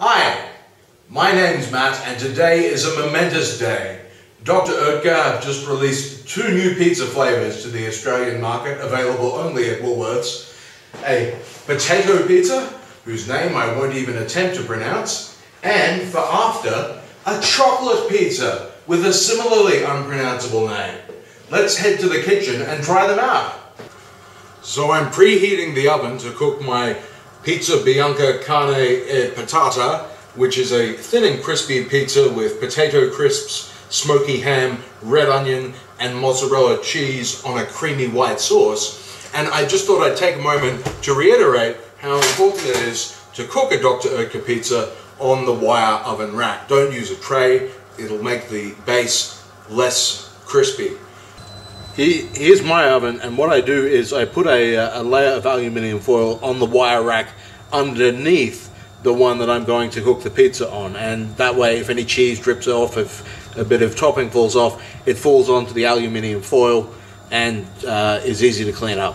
Hi, my name's Matt and today is a momentous day. Dr. Oetker have just released two new pizza flavours to the Australian market, available only at Woolworths. A potato pizza, whose name I won't even attempt to pronounce, and for after, a chocolate pizza with a similarly unpronounceable name. Let's head to the kitchen and try them out. So I'm preheating the oven to cook my pizza bianca carne e patata, which is a thin and crispy pizza with potato crisps, smoky ham, red onion, and mozzarella cheese on a creamy white sauce. And I just thought I'd take a moment to reiterate how important it is to cook a Dr. Oetker pizza on the wire oven rack. Don't use a tray, it'll make the base less crispy. Here's my oven and what I do is I put a, a layer of aluminium foil on the wire rack underneath the one that I'm going to cook the pizza on and that way if any cheese drips off, if a bit of topping falls off, it falls onto the aluminium foil and uh, is easy to clean up.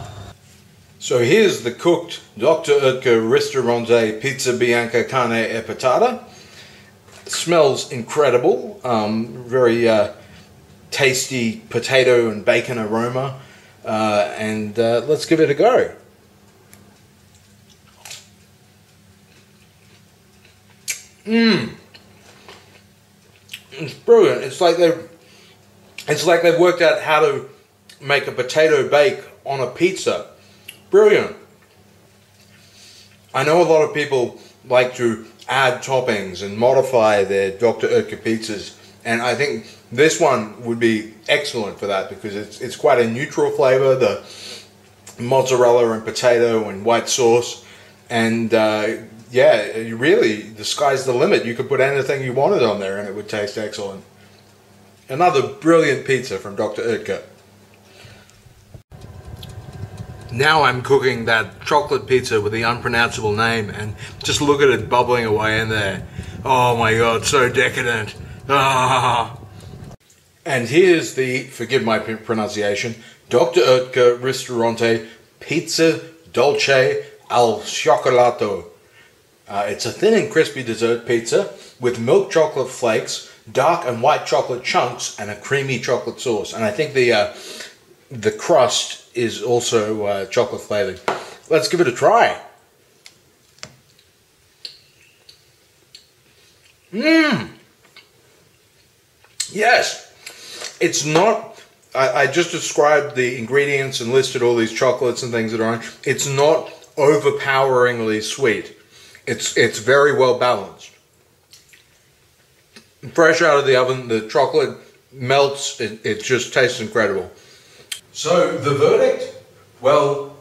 So here's the cooked Dr. Oetker Ristorante Pizza Bianca Carne e Patata. Smells incredible, um, very uh, tasty potato and bacon aroma. Uh, and uh, let's give it a go. Mmm. It's brilliant. It's like they've it's like they've worked out how to make a potato bake on a pizza. Brilliant. I know a lot of people like to add toppings and modify their Dr. Oetker pizzas and I think this one would be excellent for that because it's, it's quite a neutral flavor, the mozzarella and potato and white sauce. And uh, yeah, really, the sky's the limit. You could put anything you wanted on there and it would taste excellent. Another brilliant pizza from Dr. Oetker. Now I'm cooking that chocolate pizza with the unpronounceable name and just look at it bubbling away in there. Oh my god, so decadent. Ah. And here's the, forgive my pronunciation, Dr. Oetker Ristorante Pizza Dolce al Cioccolato. Uh, it's a thin and crispy dessert pizza with milk chocolate flakes, dark and white chocolate chunks, and a creamy chocolate sauce. And I think the uh, the crust is also uh, chocolate flavored. Let's give it a try. Mmm. Yes, it's not. I, I, just described the ingredients and listed all these chocolates and things that are on. It's not overpoweringly sweet. It's it's very well balanced. Fresh out of the oven, the chocolate melts. It, it just tastes incredible. So the verdict? Well,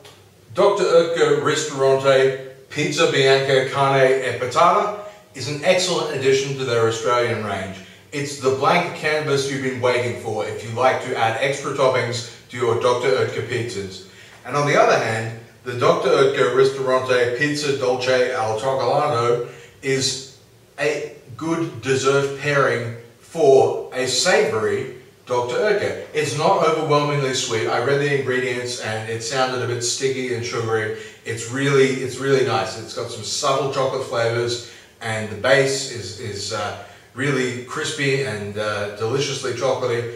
Dr. Oetker Ristorante Pizza Bianca Carne e Patata is an excellent addition to their Australian range. It's the blank canvas you've been waiting for if you like to add extra toppings to your Dr. Oetker pizzas. And on the other hand, the Dr. Oetker Ristorante Pizza Dolce al Cioccolato is a good dessert pairing for a savory Dr. Oetker. It's not overwhelmingly sweet. I read the ingredients and it sounded a bit sticky and sugary. It's really, it's really nice. It's got some subtle chocolate flavors and the base is, is uh, really crispy and uh, deliciously chocolatey.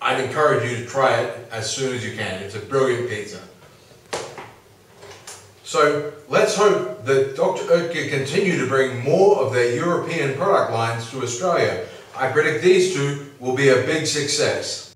I'd encourage you to try it as soon as you can. It's a brilliant pizza. So let's hope that Dr. Oetker continue to bring more of their European product lines to Australia. I predict these two will be a big success.